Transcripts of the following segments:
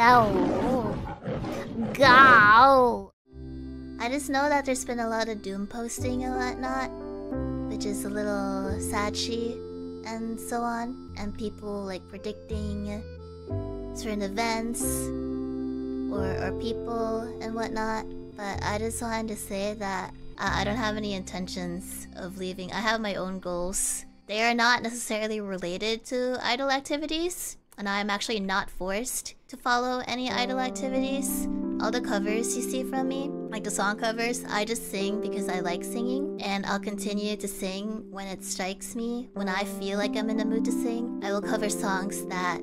Go. Go. I just know that there's been a lot of doom posting and whatnot, which is a little satchy and so on, and people like predicting certain events or, or people and whatnot. But I just wanted to say that I don't have any intentions of leaving. I have my own goals. They are not necessarily related to idol activities, and I am actually not forced to follow any idol activities. All the covers you see from me, like the song covers, I just sing because I like singing, and I'll continue to sing when it strikes me. When I feel like I'm in the mood to sing, I will cover songs that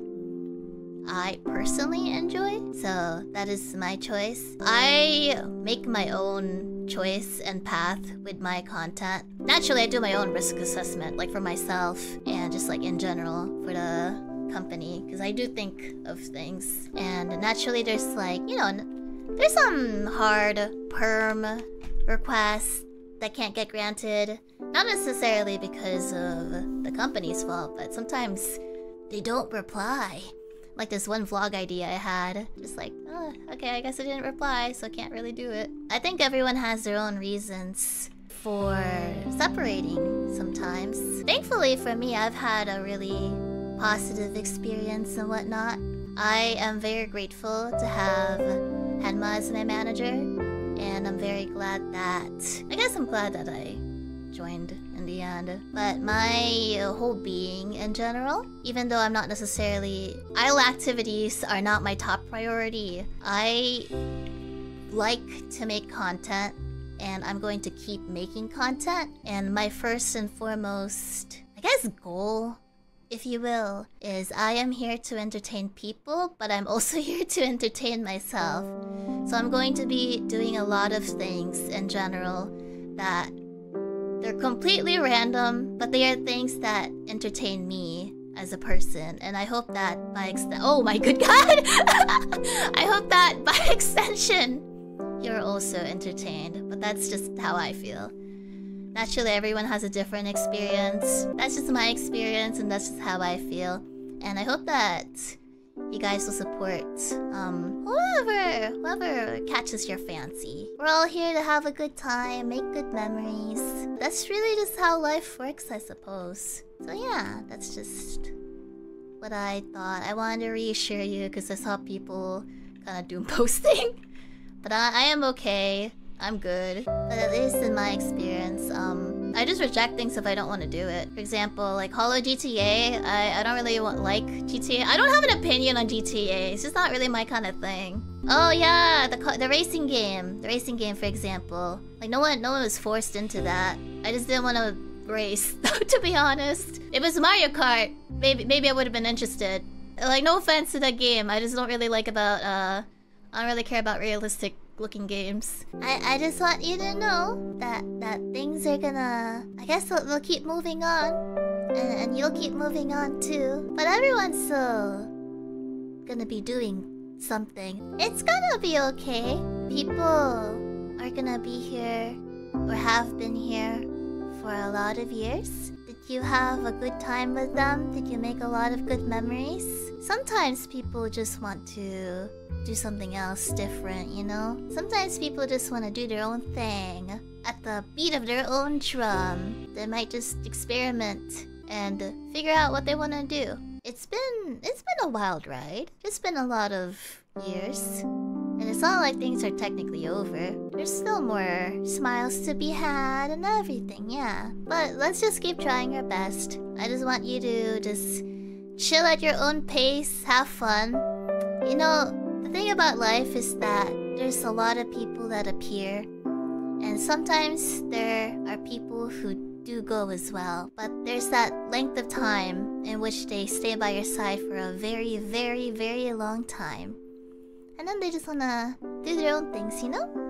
I personally enjoy. So that is my choice. I make my own choice and path with my content. Naturally, I do my own risk assessment, like for myself and just like in general for the company, because I do think of things. And naturally, there's like, you know, there's some hard perm requests that can't get granted. Not necessarily because of the company's fault, but sometimes they don't reply like this one vlog idea I had. Just like, oh, okay, I guess I didn't reply, so I can't really do it. I think everyone has their own reasons for separating sometimes. Thankfully for me, I've had a really positive experience and whatnot. I am very grateful to have Henma as my manager, and I'm very glad that... I guess I'm glad that I joined in the end. But my whole being in general, even though I'm not necessarily... Idol activities are not my top priority. I like to make content and I'm going to keep making content. And my first and foremost, I guess, goal, if you will, is I am here to entertain people, but I'm also here to entertain myself. So I'm going to be doing a lot of things in general that they're completely random, but they are things that entertain me as a person. And I hope that by extent- Oh my good god! I hope that by extension, you're also entertained. But that's just how I feel. Naturally, everyone has a different experience. That's just my experience, and that's just how I feel. And I hope that you guys will support um whoever whoever catches your fancy. We're all here to have a good time, make good memories. That's really just how life works, I suppose. So yeah, that's just what I thought. I wanted to reassure you because I saw people kind of doom posting. but I, I am okay. I'm good. But at least in my experience, um, I just reject things if I don't want to do it. For example, like Holo GTA, I, I don't really want, like GTA. I don't have an opinion on GTA. It's just not really my kind of thing. Oh yeah, the the racing game, the racing game, for example. Like no one, no one was forced into that. I just didn't want to race, to be honest. If it was Mario Kart, maybe maybe I would have been interested. Like no offense to that game, I just don't really like about uh, I don't really care about realistic looking games. I, I just want you to know that that things are gonna... I guess they'll, they'll keep moving on. And, and you'll keep moving on too. But everyone's still gonna be doing something. It's gonna be okay. People are gonna be here or have been here for a lot of years. You have a good time with them? Did you make a lot of good memories? Sometimes people just want to do something else different, you know? Sometimes people just want to do their own thing at the beat of their own drum. They might just experiment and figure out what they want to do. It's been it's been a wild ride. It's been a lot of years. And it's not like things are technically over. There's still more smiles to be had and everything, yeah. But let's just keep trying our best. I just want you to just chill at your own pace, have fun. You know, the thing about life is that there's a lot of people that appear, and sometimes there are people who do go as well. But there's that length of time in which they stay by your side for a very, very, very long time. And then they just wanna do their own things, you know?